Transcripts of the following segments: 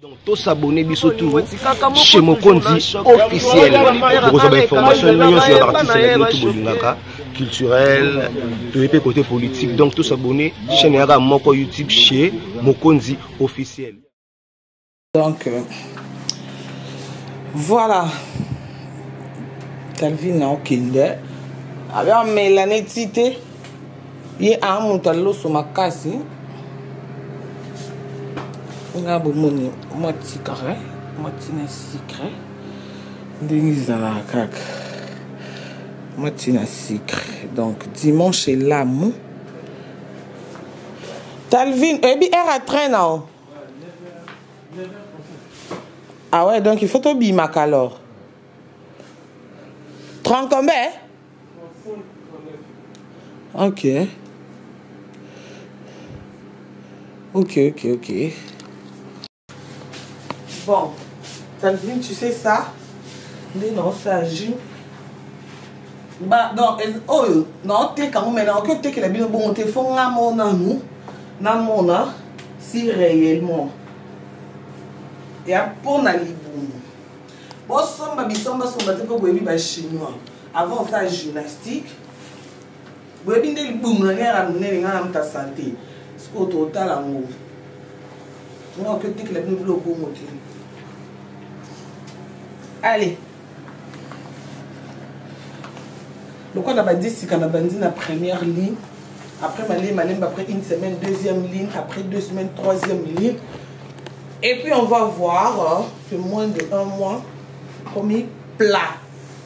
Donc to s'abonner biso tout chez Mokonzi officiel. Bokozwa ba information nyonso ya artiste na bino tout bolingaka culturel, to pe côté politique. Donc to s'abonner chaîne yaka moko YouTube chez Mokonzi officiel. Donc euh, voilà. Calvin na okende. Abia mela ne tite. ye a moto aloso makasi nga bomoni mwa tikare mwa ntina sikre ndenge ezalaka kaka mwa ntina sikre donc dimanche elamu talvin oyebi aire a train na o ah ouais donc il faut tobimaka alors trancombe eh? Ok. Ok, ok, ok. Bon, Tanzine, tu sais ça Nde non, ça joue. Ba, non, oyo, non, te kango, mais non, que te que la bino bon, te font la mon amour, na mon si réellement. Et à pour na liboum. Bon, somba, bisomba, somba, te ko boyebi ba chinois. avant sa gymnastique boyebi nde libumu na ngai na monene ngai na muta sante sikoyo totala ngo nga oke otekela bino bilo bongo te allez lokola na bandi sika na bandi na première ligne après malie malemba après une semaine deuxième ligne après deux semaines troisième ligne et puis on va voir euh, c'est moins de un mois comme plat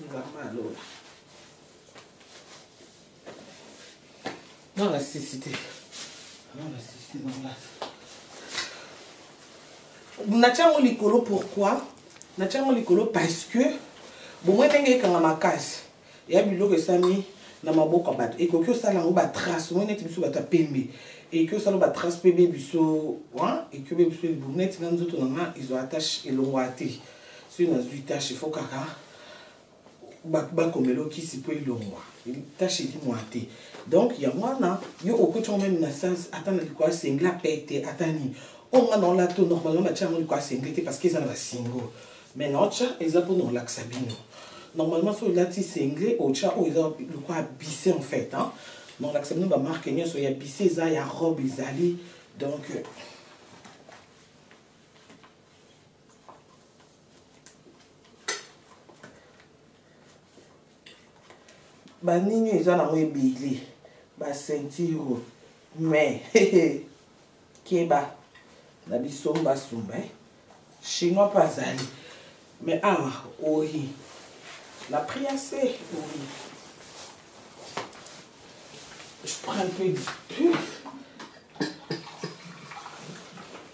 Mama ya lola. Dans la cécité. Dans la cécité, dans la. natya yango likolo pourquoi natya yango likolo parce que bomoi ndenge ekanga makasi ya biloko esami na maboko ya bato ekoki osala yango batrace moi neti biso bato ya pembe ekoki osala batrace mpe be biso ekoki be biso libumu neti na nzoto na nga ezo attache elongwa te soki nazwi tache ifo kaka bakomela yo kisi mpo elongwa tache elimwa te donc yango wana yo okoti yango meme na sens ata na likolo asengla pete ata nini oyo nga na olata normalement natya yango likolo asengla te parce que eza na basingo mais naotya eza mpo na olakisa bino normalement soki olati sengle otya oyo eza lokola bise en fait hein? donc olakisa bino bamarke nyonso ya bise eza ya robe ezali donc banini eza nango ebele basentiro me keba na biso mbasumba eh? chinois mpe azali me awa oyi na priase oyi je prends un peu du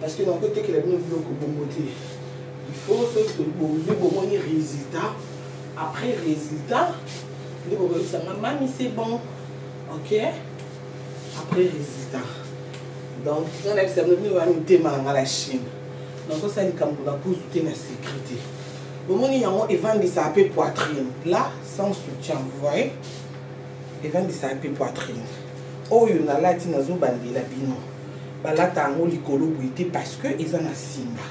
parce que nako tekela bino biloko bongo te il faut soki bozwi bomoni résultat après résultat nde bokoyebisa nga mami c'est bon ok après résultat donc nga nayebisa bino bino bani motema na nga la chine nakosala likambo na kuzu te na sécurité bomoni yango evandisaka mpe poitrine là sans soutien vous voyez evandisaka mpe poitrine oyo nalati nazobandela bino balata yango likolo boye te parce que eza na singa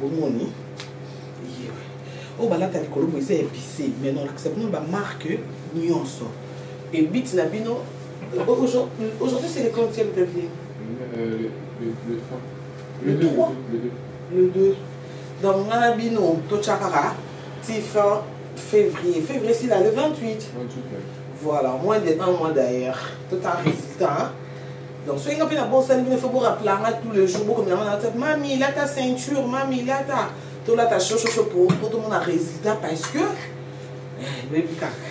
bomoni yewe oyo balata likolo boye eza epise mais nolakisa bino bamarke nyonso ebiti na bino aujourd'hui c'est le quantième d'avril le 3 le 2 donc nga na bino totya kaka ti fin février février sila le 28 voilà moins de un mois d'ailleurs totala résultat hein? donc soki nga mpe nabosani bino fo boraplanga tout le jour bokomela nga nata mami lata ceinture mami lata tolata shoshosho po po tomona résultat parce que eh, boyebi kaka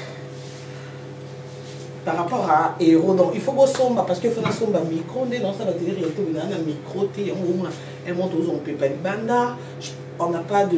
par rapport à héros donc il faut bosomba parce que fo nasomba micro nde naosala tele réalité oyo naa na micro te yango omona un moto ozompepa libanda on n'a pas de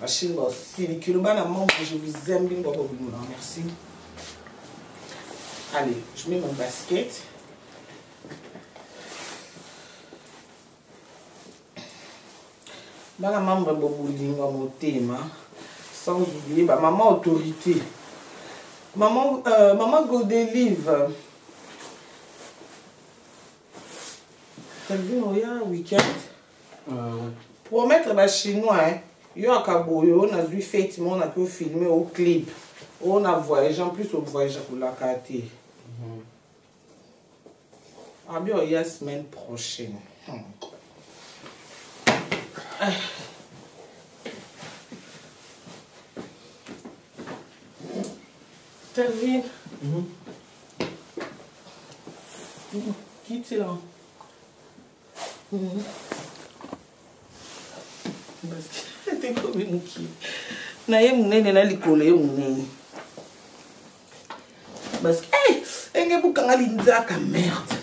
Machine ba osili kilo bana mama je vous aime bingo ko bimona merci. Allez, je mets mon basket. Bana mama bo bolinga motema sans oublier ba maman autorité. Maman euh, maman Godelive. Calvin Oya week-end. Promettre ba chinois hein. Yo akaboye o na zui feti moko na kio filme o clip o na voyage en plus o voyage kolaka te hmm. abi o ya semaine prochaine hmm. ah. Tervin. Mm -hmm. Quitte là. tekomi mokili na ye monene na likolo ye monene parce que eh, enge bokanga linzaka merde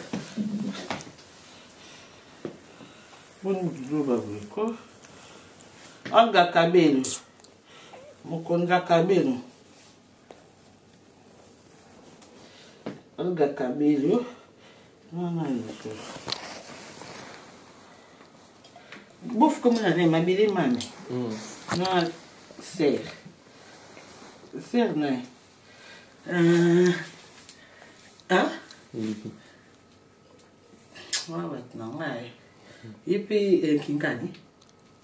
boni biloba boye ko angakabelo mokonzi akabelo Olga Cabello mwana yote bofu komona ne mabele mame hmm. na ser ser na euh, ah? wawet na ngai ye mpe eh, kinkani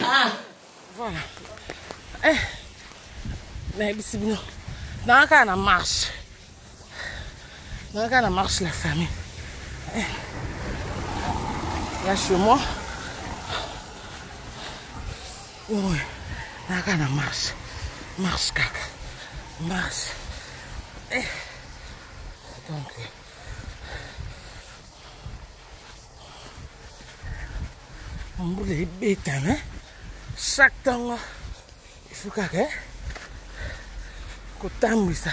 Ah. Voilà. Eh. nayebisi bino nanga kaka na marche nanga kaka na marche la famille eh. ya chez moi oyo naka na mars mars kaka mars eh. donc mbula ebetana chaque ntango ifukaka eh? kotambwisa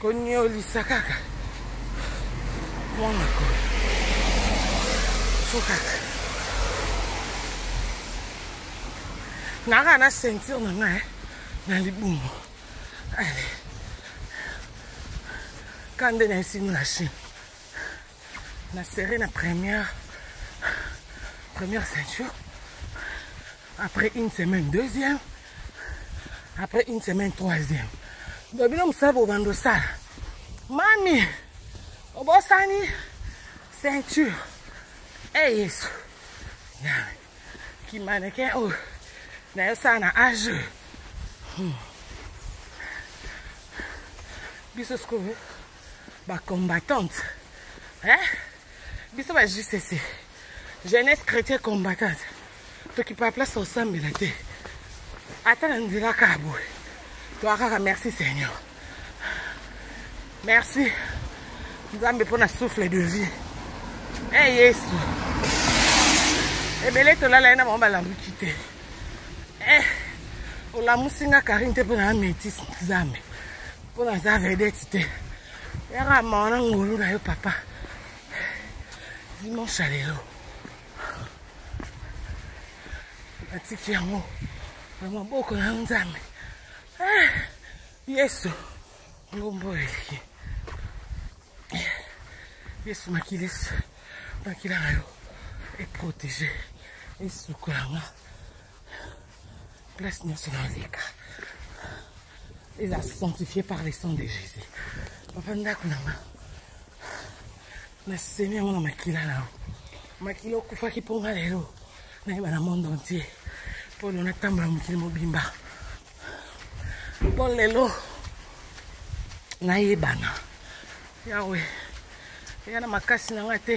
koniolisa kaka mwana ko fo kaka naka na ceinture na ngai eh, na libumu ale kande na esimulation na serre na première première ceinture après une semaine deuxième après une semaine troisième donc bino mosala bobanda osala mami obosani ceinture e eh, yesu kimaneke oyo oh. naye osala na age hmm. biso sikoyo ba combattante eh? biso ba jcc jeunesse chrétien combattante tokipa place tosambela te ata na nzela kaka boye toa kaka merci seigneur merci nzambe mpo na souffle de vie e hey, yesu ebele tolala ye na bango balamuki te eh, olamusi nga karine te mpo na ya métis nzambe mpo naza vedete te yaka mawa na ngolu na yo papa dimanche ya lelo natiki yango na maboko na yo nzambe ah, yesu ngombo eleki yesu makilisi makila na yo eprotege esukolanga Place nyonso naleka eza sanctifie par le sang de Jésus. Papa ndako na nga nasemi yango na makila na yo makila okufaki mpo nga lelo nayeba na monde entier mpo lelo natambola mokili mobimba mpo lelo nayebana yawe eya na makasi na nga te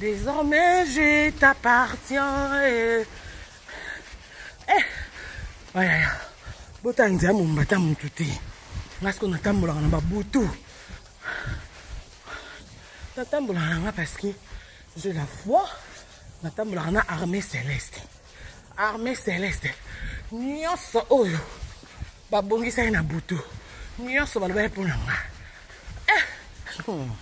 Désormais je t'appartiens. Eh. eh. Aya ya. Bota nzia mombata mutu te. Nga siko natambolaka na babutu. Natambolaka na nga parce que j'ai la foi. Natambolaka na armée céleste. Armée céleste. Nyonso oyo babongisaki na butu. Nyonso balobaki mpo na nga. Eh. Hmm.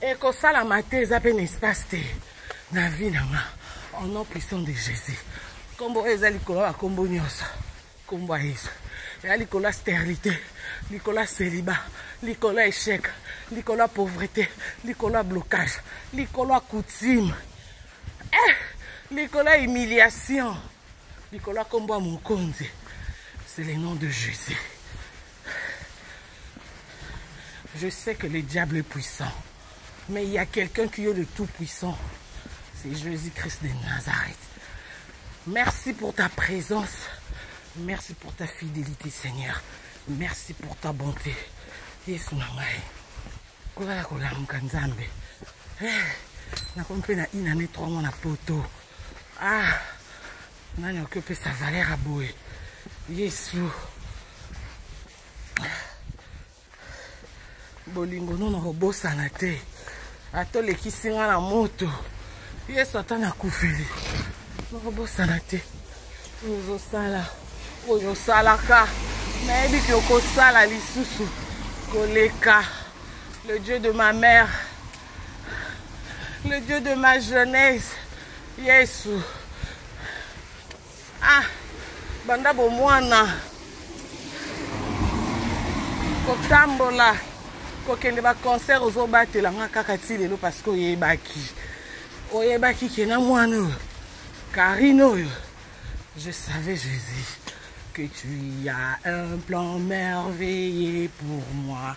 ekosalama te eza mpe na espace te na vie na nga au nom puissant de jésus nkombo oyo eza likolo ya bakombo nyonso nkombo ya yesu eza likolo ya sterilité likolo ya celiba likolo ya échec likolo ya pauvreté likolo ya blocage likolo ya coutume eh, likolo ya humiliation likolo ya nkombo ya mokonzi c'est le nom de jésus Je sais que le diable est puissant. Mais il y a quelqu'un qui est le tout puissant. C'est Jésus-Christ de Nazareth. Merci pour ta présence. Merci pour ta fidélité, Seigneur. Merci pour ta bonté. Yesu na ngai. Kolala kolamuka Nzambe. Eh, nakomi mpe na inane 3 mwa na poto. Ah. nani akoki opesa valeur ya boye yesu bolingo no nakobosana te ata olekisi nga na moto yesu ata nakufeli nakobosana te oyo ozosala oyo osalaka nayebi ke okosala lisusu koleka le dieu de ma mère Le Dieu de ma jeunesse. Yesu. Ah, banda bomwana. Kotambola. kokende baconcert ozobatela nga kaka ti lelo parceke oyebaki oyebaki ke na mwana oyo karine oyo je savais jésus que tu as un plan merveilleux pour moi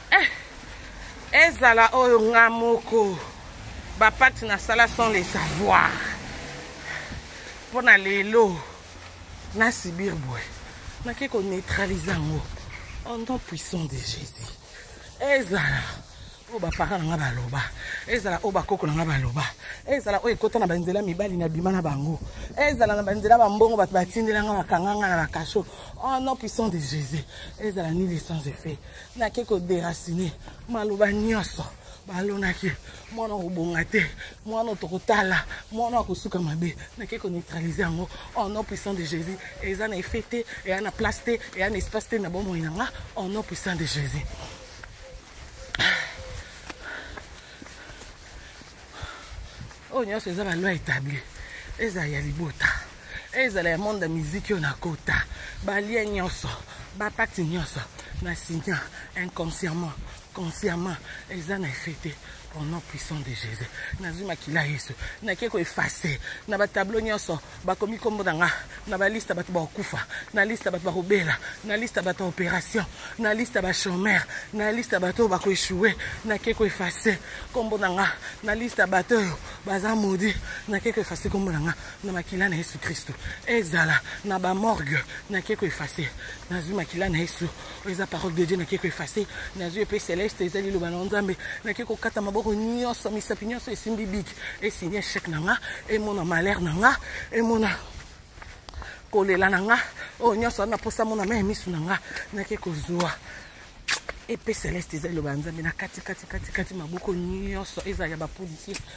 eh, ezala oyo nga moko bapakte nasala sans le savoir mpo na lelo nasibir boye nake koneutralise yango au nom puissant de jésus ezala oyo bapaka na nga baloba ezala oyo bakoko na nga baloba ezala oyo ekota na banzela mibali na bima na bango ezala na banzela bambongo bato batindela nga bakanga nga na bakasho oh non puissant de jésus ezala nini sans effet nake koderacine maloba nyonso balonaki mwana okobonga te mwana tokotala mwana akosuka mabe nake koneutralize yango au nom puissant de jésus eza na effet te eya na place te eya na espace te na bomoi na nga au nom puissant de jésus oyo nyonso eza baloi établi ezala ya libota ezala ya monde ya miziki oyo nakota balie nyonso bapakti nyonso na signa inconsciemment consciemment eza na efe te au nom puissant de jésus nazwi makila yesu nake koefase na batableau nyonso bakomi nkombo na nga na baliste ya bato bakokufa na liste ya bato bakobela na liste ya bato ya opération na liste ya bachomeur na liste ya bato oyo bakoechoue nake koefase nkombo na nga na liste ya bato oyo baza modi nake koefase nkombo na nga na makila na yesu kristu ezala na bamorgue nake koefase nazwi makila na yesu eza parole de dieu nake koefase nazwi epe celeste eza liloba na nzambe nake kokata maboko nyonso misapi nyonso esimbi biki esigne echec na nga emona malheur na nga emona kolela na nga oyo oh, nyonso wana mposa mona mai misu na nga nake kozwa epe celeste eza liloba ya nzambe na kati kati kati kati maboko nyonso eza ya bapolisier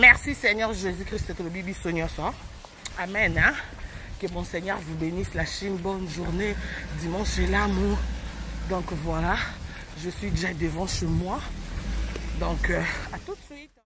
merci seigneur jésus christ le seigneur Soit. amen hein. que mon seigneur vous bénisse la chine bonne journée dimanche et l'amour donc voilà je suis déjà devant chez moi donc, euh, à tout de suite.